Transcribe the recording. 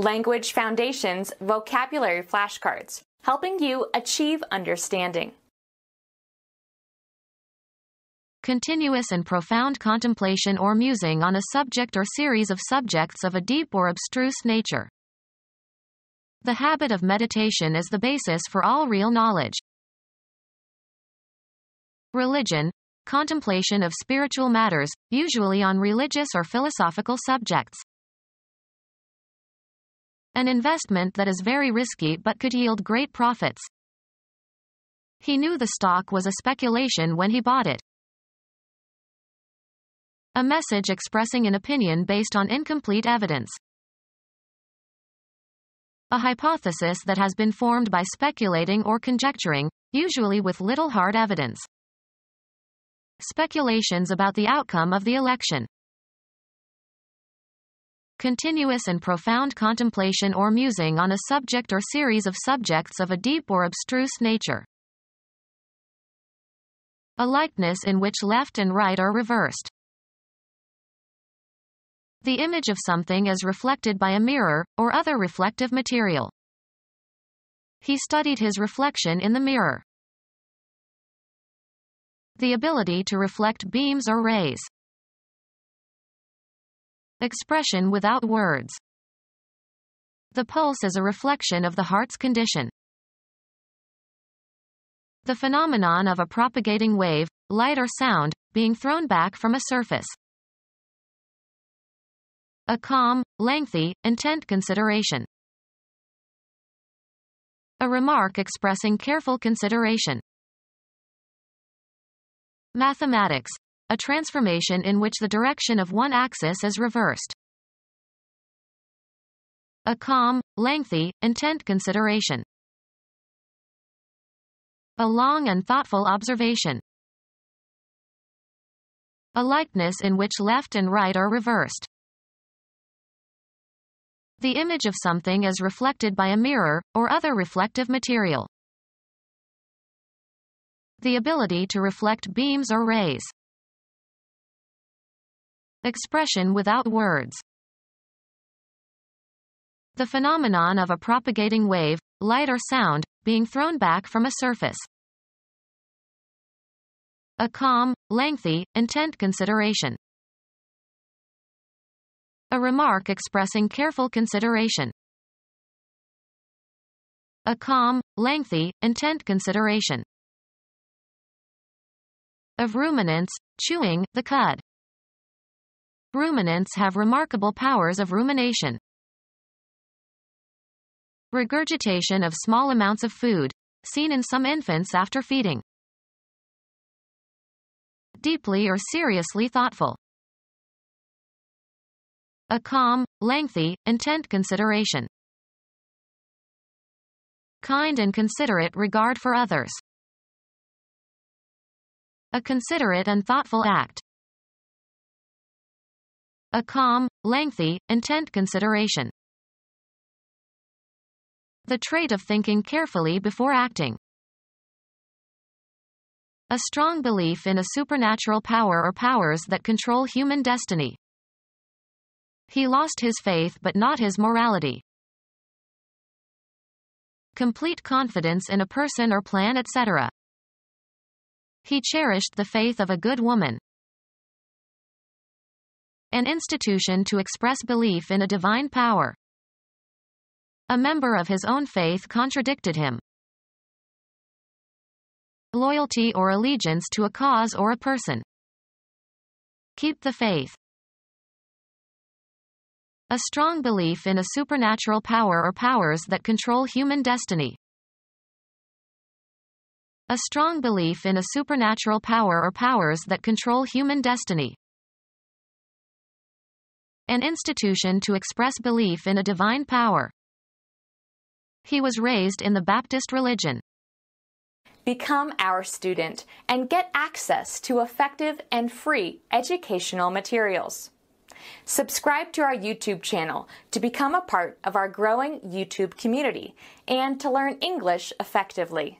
Language Foundations Vocabulary Flashcards, helping you achieve understanding. Continuous and profound contemplation or musing on a subject or series of subjects of a deep or abstruse nature. The habit of meditation is the basis for all real knowledge. Religion, contemplation of spiritual matters, usually on religious or philosophical subjects. An investment that is very risky but could yield great profits. He knew the stock was a speculation when he bought it. A message expressing an opinion based on incomplete evidence. A hypothesis that has been formed by speculating or conjecturing, usually with little hard evidence. Speculations about the outcome of the election. Continuous and profound contemplation or musing on a subject or series of subjects of a deep or abstruse nature. A likeness in which left and right are reversed. The image of something is reflected by a mirror, or other reflective material. He studied his reflection in the mirror. The ability to reflect beams or rays. Expression without words. The pulse is a reflection of the heart's condition. The phenomenon of a propagating wave, light or sound, being thrown back from a surface. A calm, lengthy, intent consideration. A remark expressing careful consideration. Mathematics. A transformation in which the direction of one axis is reversed. A calm, lengthy, intent consideration. A long and thoughtful observation. A likeness in which left and right are reversed. The image of something is reflected by a mirror, or other reflective material. The ability to reflect beams or rays. Expression without words. The phenomenon of a propagating wave, light or sound, being thrown back from a surface. A calm, lengthy, intent consideration. A remark expressing careful consideration. A calm, lengthy, intent consideration. Of ruminants, chewing, the cud. Ruminants have remarkable powers of rumination. Regurgitation of small amounts of food, seen in some infants after feeding. Deeply or seriously thoughtful. A calm, lengthy, intent consideration. Kind and considerate regard for others. A considerate and thoughtful act. A calm, lengthy, intent consideration. The trait of thinking carefully before acting. A strong belief in a supernatural power or powers that control human destiny. He lost his faith but not his morality. Complete confidence in a person or plan etc. He cherished the faith of a good woman. An institution to express belief in a divine power. A member of his own faith contradicted him. Loyalty or allegiance to a cause or a person. Keep the faith. A strong belief in a supernatural power or powers that control human destiny. A strong belief in a supernatural power or powers that control human destiny. An institution to express belief in a divine power. He was raised in the Baptist religion. Become our student and get access to effective and free educational materials. Subscribe to our YouTube channel to become a part of our growing YouTube community and to learn English effectively.